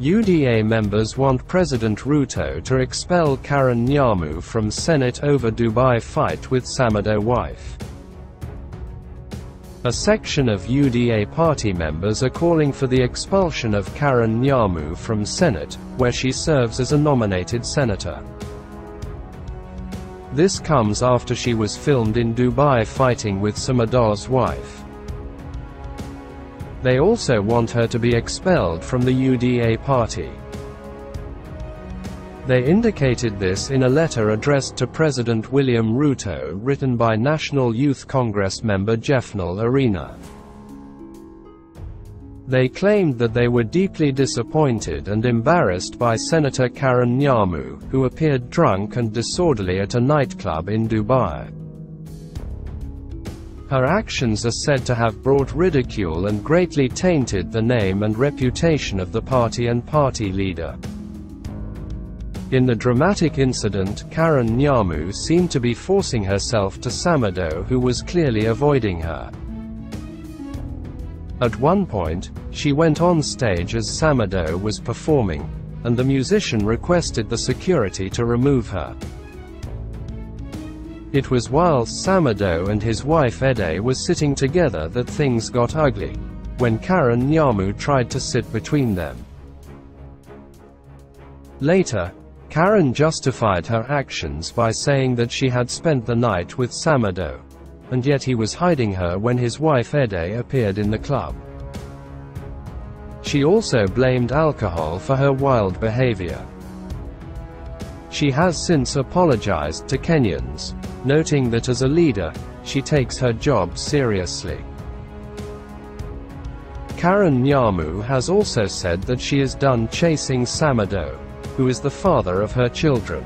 UDA members want President Ruto to expel Karen Nyamu from Senate over Dubai fight with Samidoh wife. A section of UDA party members are calling for the expulsion of Karen Nyamu from Senate, where she serves as a nominated senator. This comes after she was filmed in Dubai fighting with Samidoh's wife. They also want her to be expelled from the UDA party. They indicated this in a letter addressed to President William Ruto written by National Youth Congress member Jeffnal Arena. They claimed that they were deeply disappointed and embarrassed by Senator Karen Nyamu, who appeared drunk and disorderly at a nightclub in Dubai. Her actions are said to have brought ridicule and greatly tainted the name and reputation of the party and party leader. In the dramatic incident, Karen Nyamu seemed to be forcing herself to Samidoh who was clearly avoiding her. At one point, she went on stage as Samidoh was performing, and the musician requested the security to remove her. It was while Samidoh and his wife Edday were sitting together that things got ugly. When Karen Nyamu tried to sit between them. Later, Karen justified her actions by saying that she had spent the night with Samidoh. And yet he was hiding her when his wife Edday appeared in the club. She also blamed alcohol for her wild behavior. She has since apologized to Kenyans, noting that as a leader, she takes her job seriously. Karen Nyamu has also said that she is done chasing Samidoh, who is the father of her children.